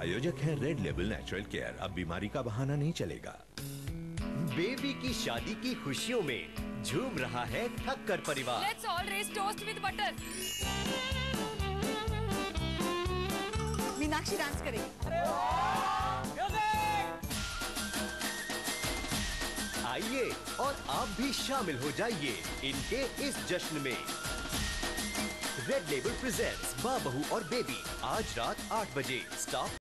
प्रायोजक है red label natural care अब बीमारी का बहाना नहीं चलेगा। बेबी की शादी की खुशियों में झूम रहा है थक्कर परिवार। Let's all race toast with butter Meenakshi dance करेगी। आइए और आप भी शामिल हो जाइए इनके इस जश्न में। रेड लेबल प्रेजेंट्स माँ बहू और बेबी आज रात आठ बजे। स्टाफ